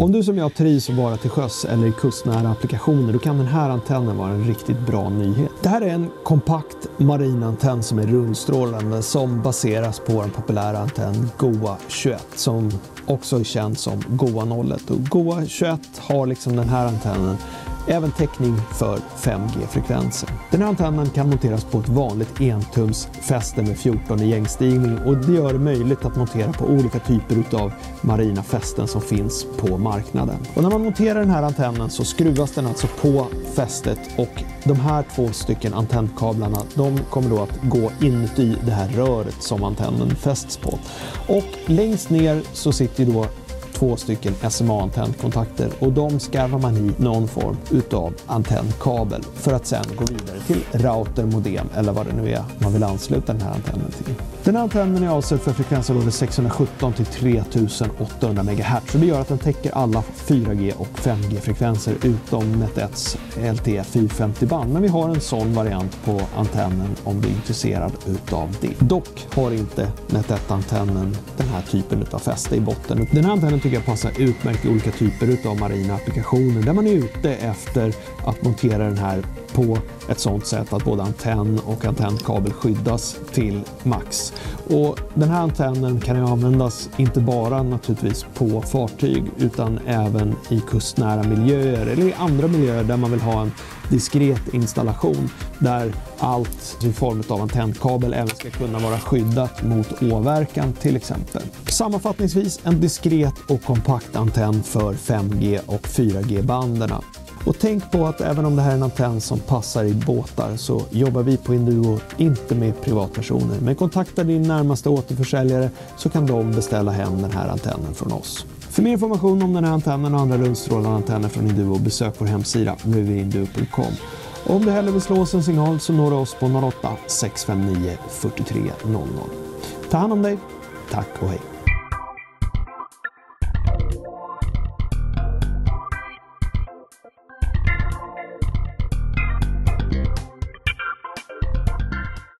Om du som jag trivs att vara till sjöss eller i kustnära applikationer då kan den här antennen vara en riktigt bra nyhet. Det här är en kompakt marinantenn som är rundstrålande som baseras på den populära antenn GOA 21 som också är känd som GOA 01. Och GOA 21 har liksom den här antennen även täckning för 5G-frekvenser. Den här antennen kan monteras på ett vanligt entums fäste med 14 i gängstigning och det gör det möjligt att montera på olika typer av marina fästen som finns på marknaden. Och när man monterar den här antennen så skruvas den alltså på fästet och de här två stycken antennkablarna de kommer då att gå inuti det här röret som antennen fästs på. Och längst ner så sitter då två stycken SMA-antennkontakter och de skarvar man i någon form utav antennkabel för att sedan gå vidare till router, modem eller vad det nu är man vill ansluta den här antennen till. Den här antennen är avsedd för frekvensområdet 617 till 3800 MHz och det gör att den täcker alla 4G och 5G-frekvenser utom Net1s LTE 450-band. Men vi har en sån variant på antennen om du är intresserad utav det. Dock har inte Net1-antennen den här typen av fäste i botten. Den här antennen tycker jag passar utmärkt i olika typer av marina applikationer där man är ute efter att montera den här på ett sådant sätt att både antenn och antennkabel skyddas till max. Och den här antennen kan ju användas inte bara naturligtvis på fartyg utan även i kustnära miljöer eller i andra miljöer där man vill ha en diskret installation där allt i form av antennkabel även ska kunna vara skyddat mot åverkan till exempel. Sammanfattningsvis en diskret och kompakt antenn för 5G och 4G-banderna. Och tänk på att även om det här är en antenn som passar i båtar så jobbar vi på Induo inte med privatpersoner. Men kontakta din närmaste återförsäljare så kan de beställa hem den här antennen från oss. För mer information om den här antennen och andra rundstrålande antenner från Induo besök vår hemsida www.induo.com. Om du hellre vill slå oss en signal så når du oss på 08-659 4300. Ta hand om dig. Tack och hej.